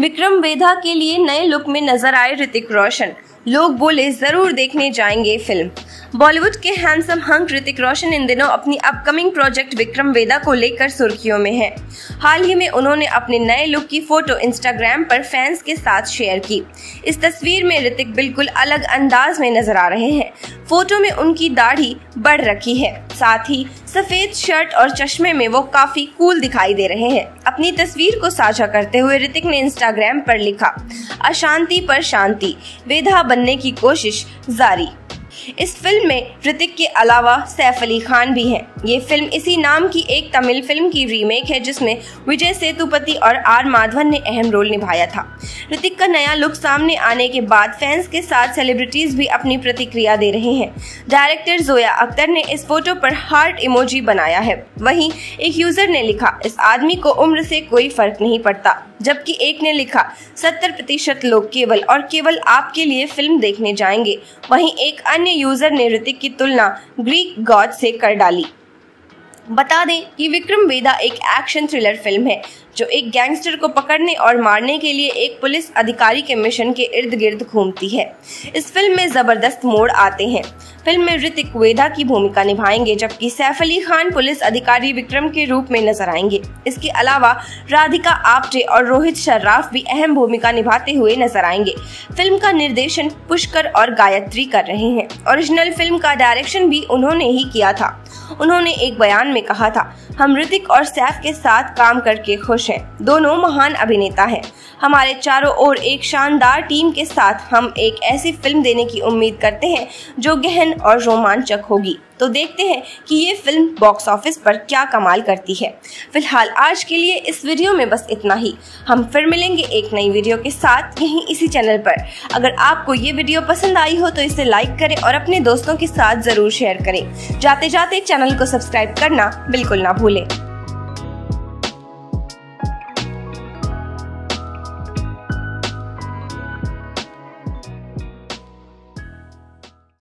विक्रम वेधा के लिए नए लुक में नज़र आए ऋतिक रोशन। लोग बोले, ज़रूर देखने जाएँगे फ़िल्म। बॉलीवुड के हैंडसम हंक ऋतिक रोशन इन दिनों अपनी अपकमिंग प्रोजेक्ट विक्रम वेदा को लेकर सुर्खियों में है। हाल ही में उन्होंने अपने नए लुक की फ़ोटो इंस्टाग्राम पर फैंस के साथ शेयर की। इस तस्वीर में ऋतिक बिल्कुल अलग अंदाज में नज़र आ रहे हैं। फ़ोटो में उनकी दाढ़ी बढ़ रखी है। साथ ही सफ़ेद शर्ट और चश्मे में वो काफ़ी कूल दिखाई दे रहे हैं। अपनी तस्वीर को साझा करते हुए ऋतिक ने इंस्टाग्राम पर लिखा, अशांति पर शांति वेधा बनने की कोशिश जारी। इस फ़िल्म में ऋतिक के अलावा सैफ अली खान भी हैं। ये फ़िल्म इसी नाम की एक तमिल फ़िल्म की रीमेक है, जिसमें विजय सेतुपति और आर माधवन ने अहम रोल निभाया था। ऋतिक का नया लुक सामने आने के बाद फैंस के साथ सेलिब्रिटीज भी अपनी प्रतिक्रिया दे रहे हैं। डायरेक्टर जोया अख्तर ने इस फ़ोटो पर हार्ट इमोजी बनाया है। वहीं एक यूज़र ने लिखा, इस आदमी को उम्र से कोई फ़र्क नहीं पड़ता। जबकि एक ने लिखा, सत्तर प्रतिशत लोग केवल और केवल आपके लिए फ़िल्म देखने जाएँगे। वहीं एक अन्य यूज़र ने ऋतिक की तुलना ग्रीक गॉड से कर डाली। बता दें कि विक्रम वेदा एक एक्शन थ्रिलर फ़िल्म है, जो एक गैंगस्टर को पकड़ने और मारने के लिए एक पुलिस अधिकारी के मिशन के इर्द गिर्द घूमती है। इस फ़िल्म में ज़बरदस्त मोड़ आते हैं। फ़िल्म में ऋतिक वेदा की भूमिका निभाएँगे, जबकि सैफ अली खान पुलिस अधिकारी विक्रम के रूप में नज़र आएँगे। इसके अलावा राधिका आप्टे और रोहित शर्राफ भी अहम भूमिका निभाते हुए नज़र आएँगे। फ़िल्म का निर्देशन पुष्कर और गायत्री कर रहे हैं। ओरिजिनल फ़िल्म का डायरेक्शन भी उन्होंने ही किया था। उन्होंने एक बयान में कहा था, हम ऋतिक और सैफ के साथ काम करके खुश हैं। दोनों महान अभिनेता हैं। हमारे चारों ओर एक शानदार टीम के साथ हम एक ऐसी फ़िल्म देने की उम्मीद करते हैं जो गहन और रोमांचक होगी। तो देखते हैं कि ये फ़िल्म बॉक्स ऑफ़िस पर क्या कमाल करती है। फ़िलहाल आज के लिए इस वीडियो में बस इतना ही। हम फिर मिलेंगे एक नई वीडियो के साथ यहीं इसी चैनल पर। अगर आपको ये वीडियो पसंद आई हो तो इसे लाइक करें और अपने दोस्तों के साथ ज़रूर शेयर करें। जाते जाते चैनल को सब्सक्राइब करना बिल्कुल ना भूलें।